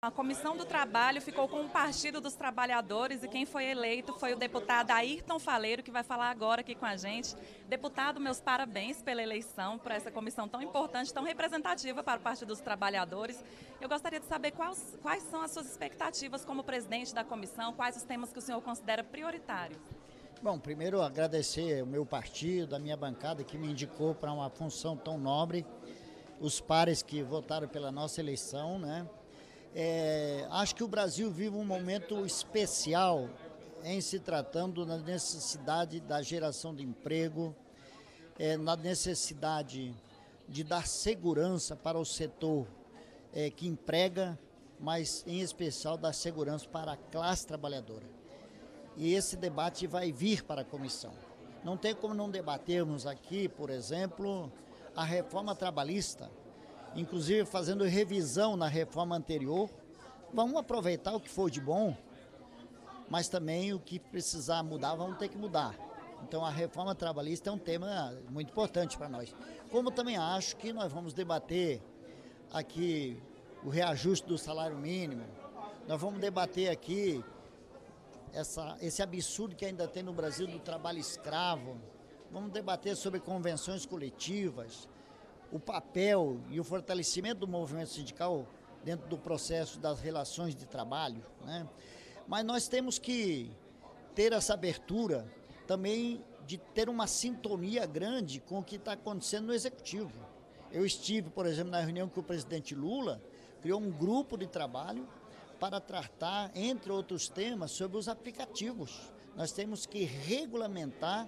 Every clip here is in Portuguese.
A Comissão do Trabalho ficou com o Partido dos Trabalhadores e quem foi eleito foi o deputado Ayrton Faleiro, que vai falar agora aqui com a gente. Deputado, meus parabéns pela eleição, por essa comissão tão importante, tão representativa para o Partido dos Trabalhadores. Eu gostaria de saber quais, quais são as suas expectativas como presidente da comissão, quais os temas que o senhor considera prioritários. Bom, primeiro agradecer o meu partido, a minha bancada que me indicou para uma função tão nobre, os pares que votaram pela nossa eleição, né? É, acho que o Brasil vive um momento especial em se tratando da necessidade da geração de emprego, é, na necessidade de dar segurança para o setor é, que emprega, mas em especial dar segurança para a classe trabalhadora. E esse debate vai vir para a comissão. Não tem como não debatermos aqui, por exemplo, a reforma trabalhista inclusive fazendo revisão na reforma anterior. Vamos aproveitar o que for de bom, mas também o que precisar mudar, vamos ter que mudar. Então a reforma trabalhista é um tema muito importante para nós. Como também acho que nós vamos debater aqui o reajuste do salário mínimo, nós vamos debater aqui essa, esse absurdo que ainda tem no Brasil do trabalho escravo, vamos debater sobre convenções coletivas, o papel e o fortalecimento do movimento sindical dentro do processo das relações de trabalho, né? Mas nós temos que ter essa abertura também de ter uma sintonia grande com o que está acontecendo no executivo. Eu estive, por exemplo, na reunião que o presidente Lula criou um grupo de trabalho para tratar, entre outros temas, sobre os aplicativos. Nós temos que regulamentar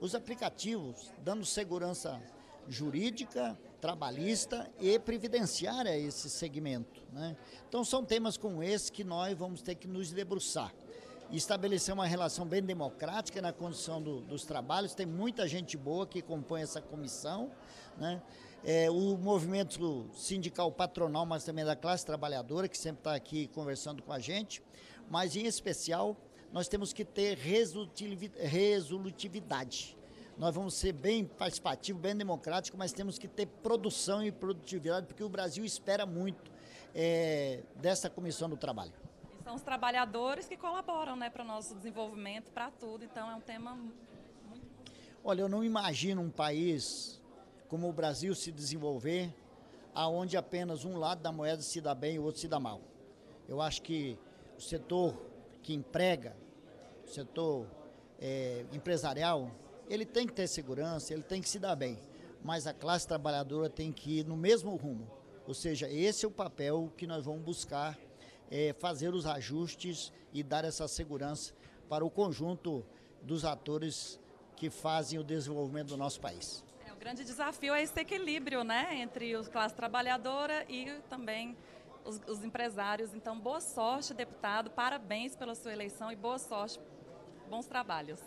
os aplicativos, dando segurança jurídica, trabalhista e previdenciária esse segmento. Né? Então são temas como esse que nós vamos ter que nos debruçar. Estabelecer uma relação bem democrática na condição do, dos trabalhos, tem muita gente boa que compõe essa comissão. Né? É, o movimento sindical patronal, mas também da classe trabalhadora, que sempre está aqui conversando com a gente, mas em especial nós temos que ter resolutividade nós vamos ser bem participativos, bem democráticos, mas temos que ter produção e produtividade, porque o Brasil espera muito é, dessa comissão do trabalho. E são os trabalhadores que colaboram né, para o nosso desenvolvimento, para tudo, então é um tema muito. Olha, eu não imagino um país como o Brasil se desenvolver, aonde apenas um lado da moeda se dá bem e o outro se dá mal. Eu acho que o setor que emprega, o setor é, empresarial, ele tem que ter segurança, ele tem que se dar bem, mas a classe trabalhadora tem que ir no mesmo rumo. Ou seja, esse é o papel que nós vamos buscar é, fazer os ajustes e dar essa segurança para o conjunto dos atores que fazem o desenvolvimento do nosso país. É, o grande desafio é esse equilíbrio né, entre a classe trabalhadora e também os, os empresários. Então, boa sorte, deputado, parabéns pela sua eleição e boa sorte, bons trabalhos.